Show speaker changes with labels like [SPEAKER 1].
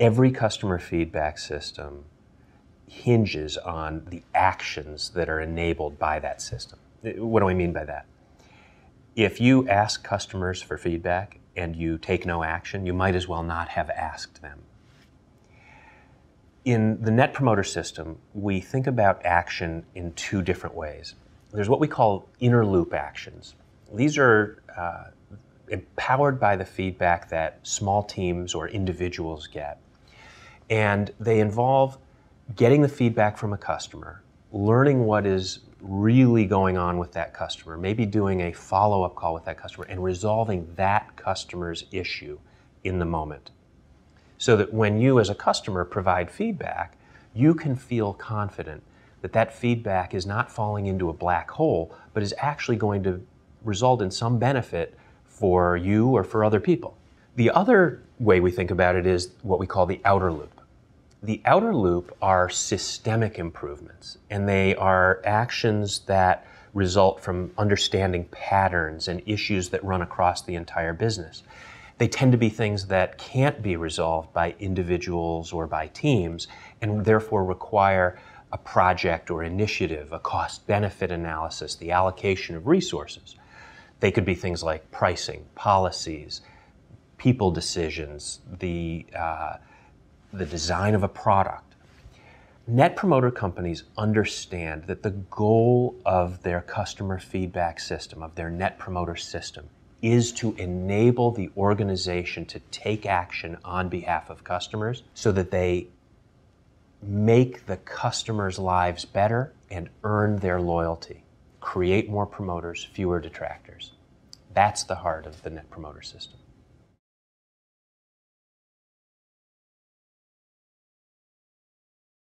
[SPEAKER 1] every customer feedback system hinges on the actions that are enabled by that system. What do I mean by that? If you ask customers for feedback and you take no action, you might as well not have asked them. In the Net Promoter System, we think about action in two different ways. There's what we call inner loop actions. These are uh, empowered by the feedback that small teams or individuals get. And they involve getting the feedback from a customer, learning what is really going on with that customer, maybe doing a follow up call with that customer, and resolving that customer's issue in the moment. So that when you, as a customer, provide feedback, you can feel confident that that feedback is not falling into a black hole, but is actually going to result in some benefit for you or for other people. The other way we think about it is what we call the outer loop. The outer loop are systemic improvements, and they are actions that result from understanding patterns and issues that run across the entire business. They tend to be things that can't be resolved by individuals or by teams, and therefore require a project or initiative, a cost benefit analysis, the allocation of resources. They could be things like pricing, policies, people decisions, the uh, the design of a product. Net promoter companies understand that the goal of their customer feedback system, of their net promoter system, is to enable the organization to take action on behalf of customers so that they make the customers' lives better and earn their loyalty. Create more promoters, fewer detractors. That's the heart of the net promoter system.